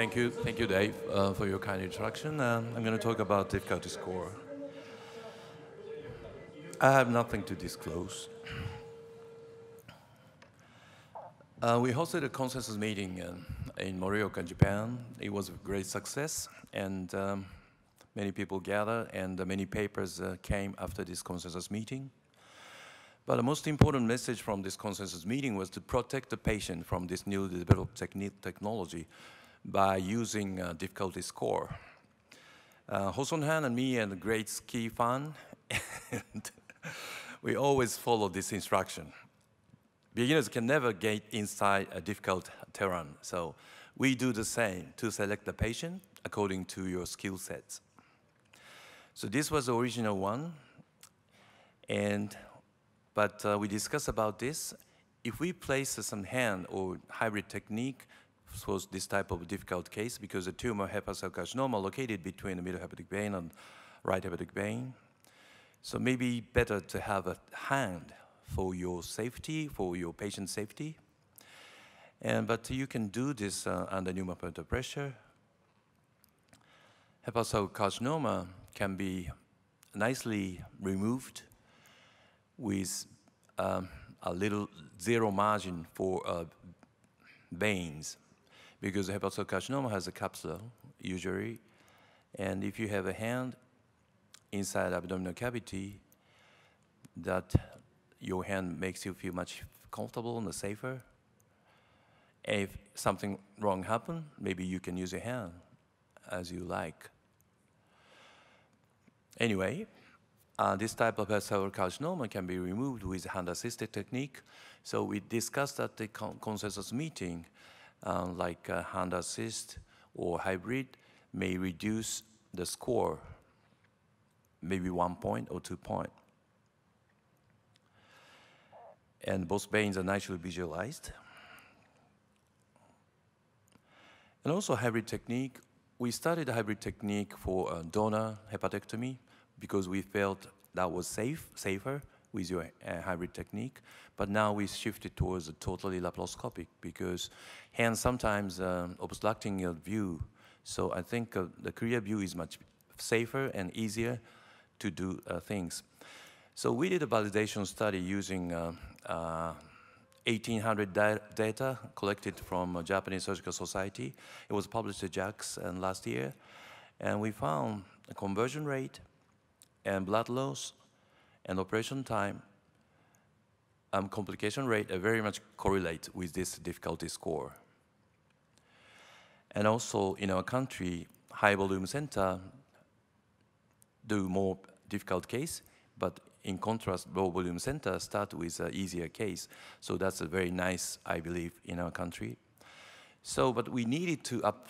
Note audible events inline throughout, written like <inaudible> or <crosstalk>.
Thank you, thank you, Dave, uh, for your kind introduction. Um, I'm going to talk about difficulty score. I have nothing to disclose. Uh, we hosted a consensus meeting uh, in Morioka, Japan. It was a great success, and um, many people gathered, and many papers uh, came after this consensus meeting. But the most important message from this consensus meeting was to protect the patient from this newly developed technology by using a difficulty score. Uh, Ho-Seong Han and me and great ski fan, and <laughs> we always follow this instruction. Beginners can never get inside a difficult terrain, so we do the same to select the patient according to your skill sets. So this was the original one, and but uh, we discussed about this. If we place uh, some hand or hybrid technique for this type of difficult case, because the tumor hepatocellular carcinoma located between the middle hepatic vein and right hepatic vein, so maybe better to have a hand for your safety, for your patient safety. And, but you can do this uh, under pneumoperitoneum pressure. Hepatocellular carcinoma can be nicely removed with um, a little zero margin for uh, veins because the hepatocellular carcinoma has a capsule usually and if you have a hand inside abdominal cavity that your hand makes you feel much comfortable and safer. If something wrong happen, maybe you can use your hand as you like. Anyway, uh, this type of cellular carcinoma can be removed with hand-assisted technique. So we discussed at the con consensus meeting, uh, like uh, hand assist or hybrid may reduce the score, maybe one point or two point. And both veins are nicely visualized. And also hybrid technique. We studied hybrid technique for donor hepatectomy because we felt that was safe, safer with your uh, hybrid technique. But now we shifted towards a totally laparoscopic because hands sometimes um, obstructing your view. So I think uh, the clear view is much safer and easier to do uh, things. So we did a validation study using 1800 uh, uh, data collected from Japanese Surgical Society. It was published at JACS last year. And we found a conversion rate and blood loss and operation time and complication rate very much correlate with this difficulty score. And also in our country, high volume center do more difficult case, but in contrast, low volume center start with an easier case. So that's a very nice, I believe, in our country. So, but we needed to up,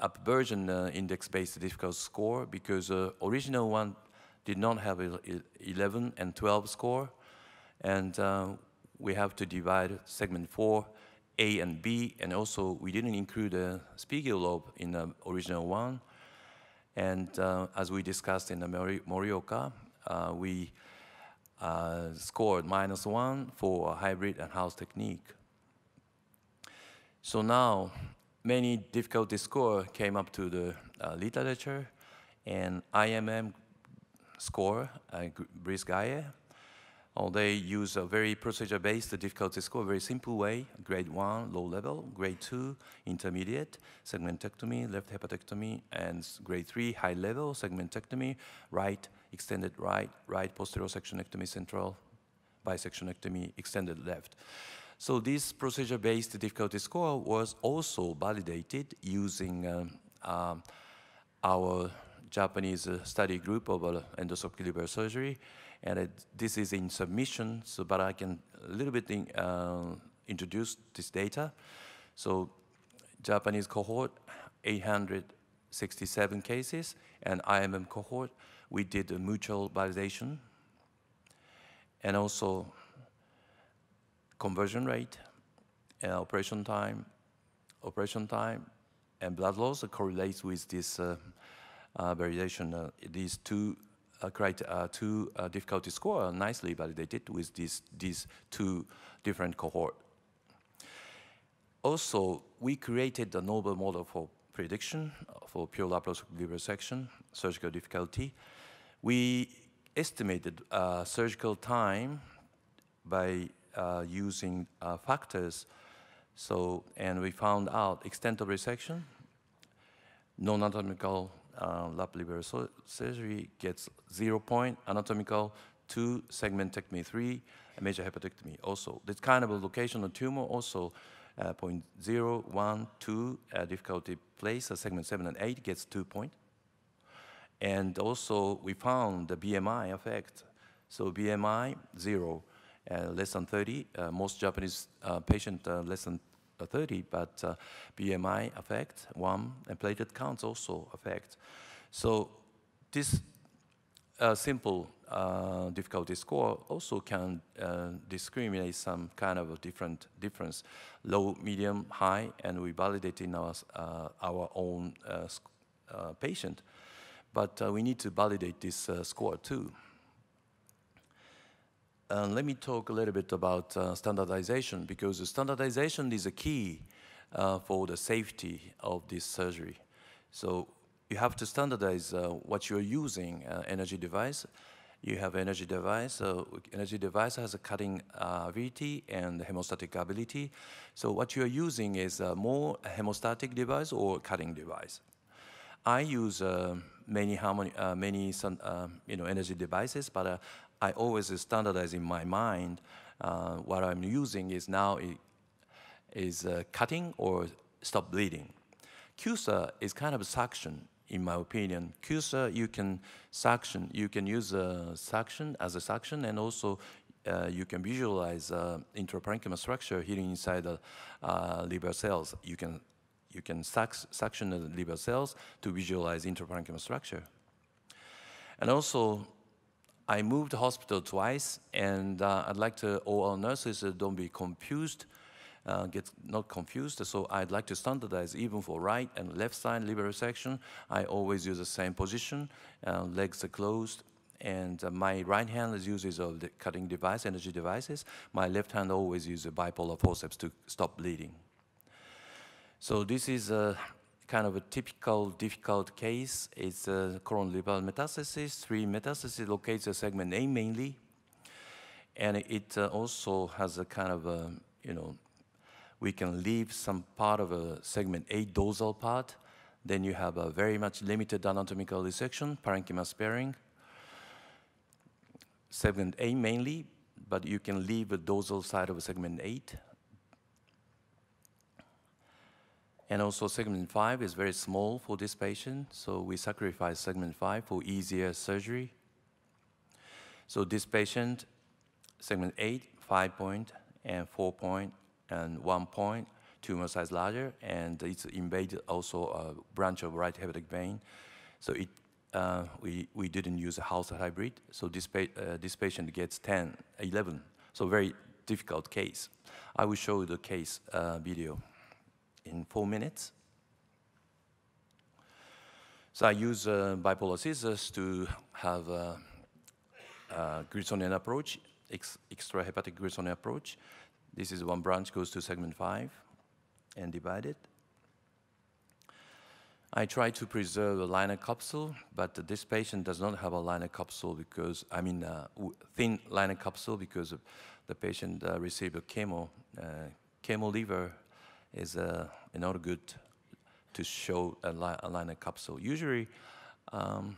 up version uh, index-based difficult score because uh, original one did not have 11 and 12 score. And uh, we have to divide segment 4, A and B. And also, we didn't include the Spiegel lobe in the original one. And uh, as we discussed in the Morioka, uh, we uh, scored minus one for hybrid and house technique. So now, many difficulty score came up to the uh, literature, and IMM score, uh, Brice Gayet. Oh, they use a very procedure-based difficulty score, very simple way, grade one, low level, grade two, intermediate, segmentectomy, left hepatectomy, and grade three, high level, segmentectomy, right, extended right, right posterior sectionectomy, central bisectionectomy, extended left. So this procedure-based difficulty score was also validated using um, um, our Japanese uh, study group of uh, endoscopic liver surgery. And it, this is in submission, so but I can a little bit in, uh, introduce this data. So Japanese cohort, 867 cases, and IMM cohort, we did a mutual validation, and also conversion rate, and operation time, operation time, and blood loss correlates with this uh, uh, variation. Uh, these two uh, uh, two difficulty score are nicely validated with these, these two different cohort. Also, we created a novel model for prediction for pure laparoscopic resection, surgical difficulty. We estimated uh, surgical time by uh, using uh, factors. So, and we found out extent of resection, non-anatomical uh, lap liver surgery gets zero point, anatomical two, segmentectomy three, major hepatectomy also. This kind of a location of tumor also uh, point zero, one, two, uh, difficulty place, uh, segment seven and eight gets two point. And also we found the BMI effect. So BMI zero, uh, less than 30. Uh, most Japanese uh, patient less than 30, but BMI effect one, and platelet counts also affect. So this simple uh, difficulty score also can uh, discriminate some kind of a different difference, low, medium, high, and we validate in our, uh, our own patient. But we need to validate this score too. Uh, let me talk a little bit about uh, standardization because standardization is a key uh, for the safety of this surgery. So you have to standardize what you're using, energy device, you have energy device. So energy device has a cutting uh, ability and hemostatic ability. So what you're using is a more hemostatic device or cutting device. I use uh, many harmony, uh, many uh, you know energy devices, but uh, I always standardize in my mind uh, what I'm using is now is cutting or stop bleeding. CUSA is kind of a suction in my opinion. CUSA, you can suction, you can use a suction as a suction, and also uh, you can visualize uh, intraparenchyma structure hidden inside the uh, liver cells. You can you can suction the liver cells to visualize intraparenchyma structure. And also, I moved hospital twice, and uh, I'd like to all our nurses uh, don't be confused uh, get not confused. So I'd like to standardize even for right and left side liver resection. I always use the same position, uh, legs are closed, and uh, my right hand is uses of the cutting device, energy devices. My left hand always uses a bipolar forceps to stop bleeding. So this is a kind of a typical difficult case. It's a colorectal liver metastasis, three metastases locates the segment A mainly, and it uh, also has a kind of a, you know, we can leave some part of a segment A dorsal part. Then you have a very much limited anatomical resection, parenchyma sparing. Segment A mainly, but you can leave the dorsal side of segment 8. And also segment 5 is very small for this patient, so we sacrifice segment 5 for easier surgery. So this patient, segment 8, 5 point, and 4 point, and one point, tumor size larger, and it's invaded also a branch of right hepatic vein. So it, uh, we, we didn't use a house hybrid, so this, pa uh, this patient gets 10, 11, so very difficult case. I will show you the case uh, video four minutes. So I use uh, bipolar scissors to have a, a Glissonian approach, ex extrahepatic Glissonian approach. This is one branch goes to segment 5 and divided. I try to preserve a Laennec capsule, but this patient does not have a Laennec capsule because, I mean, uh, thin Laennec capsule because the patient uh, received a chemo. Uh, chemo liver is uh, not good to show a, li a capsule. Usually, um,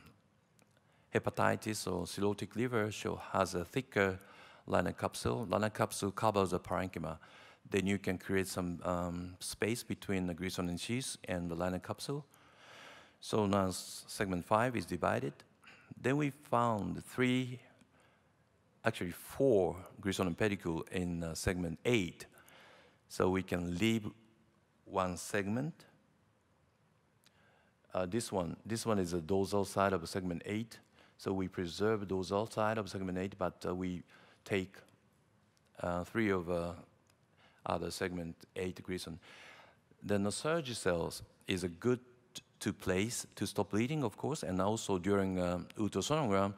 hepatitis or cirrhotic liver show has a thicker Laennec capsule. Laennec capsule covers the parenchyma. Then you can create some um, space between the Glissonian sheath and the Laennec capsule. So now segment five is divided. Then we found three, actually four Glissonian pedicule in uh, segment eight. So we can leave one segment. Uh, this one, this one is the dorsal side of segment eight. So we preserve dorsal side of segment eight, but uh, we take uh, three of uh, other segment eight Glisson. Then the surgery cells is a good to place to stop bleeding, of course, and also during um, ultrasonogram,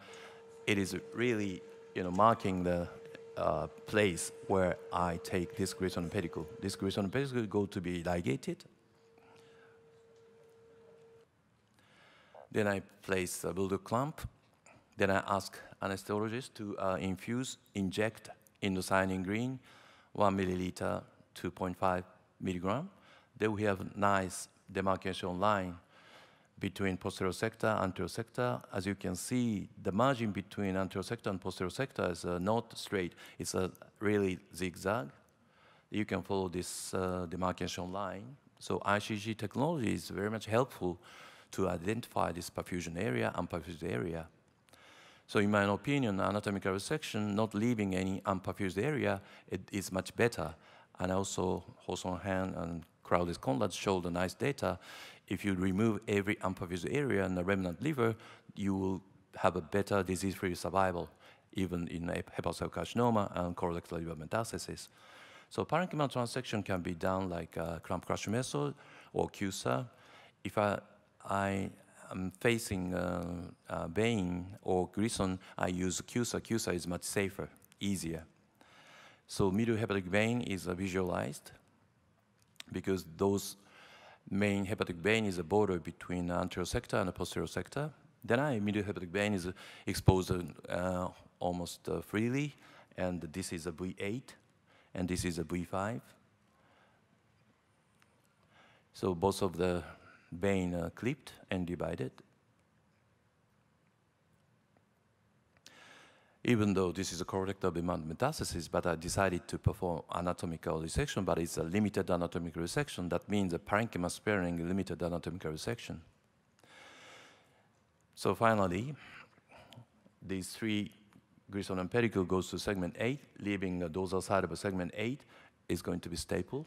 it is really you know marking the uh, place where I take this Glisson pedicle. This Glisson pedicle go to be ligated. Then I place a bulldog clamp. Then I ask anesthesiologist to uh, infuse, inject indocyanine green, 1 milliliter, 2.5 milligram. Then we have nice demarcation line between posterior sector, and anterior sector. As you can see, the margin between anterior sector and posterior sector is uh, not straight. It's a really zigzag. You can follow this uh, demarcation line. So ICG technology is very much helpful to identify this perfusion area, unperfused area. So in my opinion, anatomical resection, not leaving any unperfused area, it is much better. And also, Ho-Seong Han and Claudius Conrad showed the nice data. If you remove every unperfused area and the remnant liver, you will have a better disease-free survival, even in hepatocellular carcinoma and colorectal liver metastasis. So parenchymal transection can be done like a clamp crush method or CUSA. If I, I am facing uh, uh, vein or Glisson, I use CUSA. CUSA is much safer, easier. So middle hepatic vein is uh, visualized because those main hepatic vein is a border between anterior sector and the posterior sector. Then I middle hepatic vein is exposed uh, almost uh, freely, and this is a V8, and this is a V5. So both of the vein are clipped and divided. Even though this is a colorectal demand metastasis, but I decided to perform anatomical resection, but it's a limited anatomical resection. That means a parenchyma sparing limited anatomical resection. So finally, these three Grissom and pedicle goes to segment 8, leaving the dorsal side of a segment 8 is going to be staple.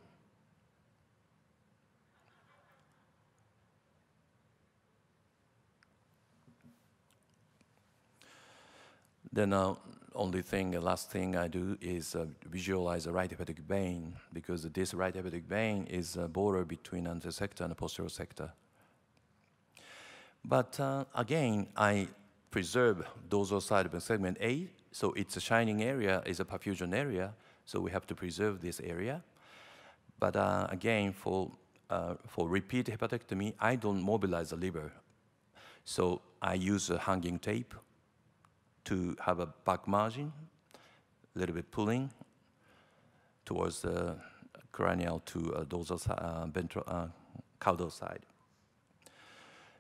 Then uh, only thing, the last thing I do is uh, visualize the right hepatic vein because this right hepatic vein is a border between anterior sector and posterior sector. But uh, again, I preserve dorsal side of segment A, so it's a shining area, is a perfusion area, so we have to preserve this area. But uh, again, for, uh, for repeat hepatectomy, I don't mobilize the liver. So I use a hanging tape to have a back margin, a little bit pulling towards the cranial to uh, dorsal uh, ventral, uh, caudal side.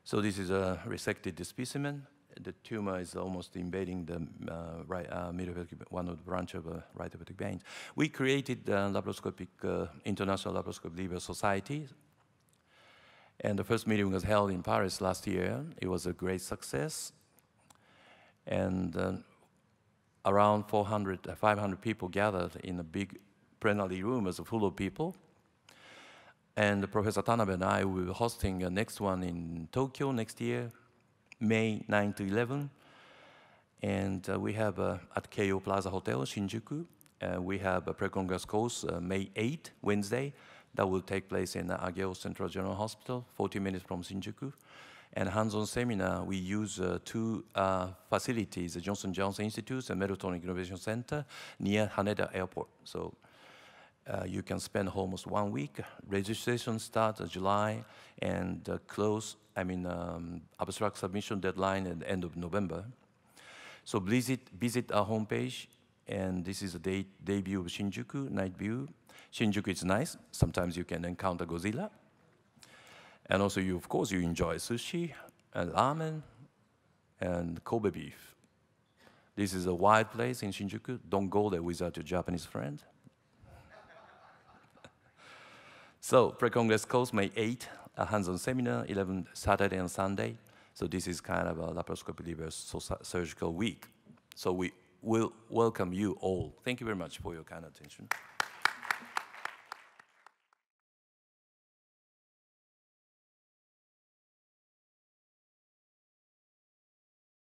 So this is a resected specimen. The tumor is almost invading the uh, right uh, middle one of the branch of the right hepatic veins. We created the laparoscopic uh, International Laparoscopic Liver Society, and the first meeting was held in Paris last year. It was a great success and uh, around 400, uh, 500 people gathered in a big plenary room as full of people. And Professor Tanabe and I will be hosting a next one in Tokyo next year, May 9 to 11. And uh, we have uh, at Keio Plaza Hotel, Shinjuku, uh, we have a pre-congress course uh, May 8, Wednesday, that will take place in Ageo Central General Hospital, 40 minutes from Shinjuku. And hands-on seminar, we use uh, two uh, facilities, the Johnson Johnson Institute and Medtronic Innovation Center near Haneda Airport. So uh, you can spend almost one week. Registration starts July and uh, close, I mean, um, abstract submission deadline at the end of November. So visit, visit our homepage, and this is the day, view of Shinjuku, night view. Shinjuku is nice. Sometimes you can encounter Godzilla. And also, you, of course, you enjoy sushi and ramen and Kobe beef. This is a wild place in Shinjuku. Don't go there without your Japanese friend. <laughs> so, pre-congress course, May 8, a hands-on seminar, 11 Saturday and Sunday. So this is kind of a laparoscopic liver surgical week. So we will welcome you all. Thank you very much for your kind attention.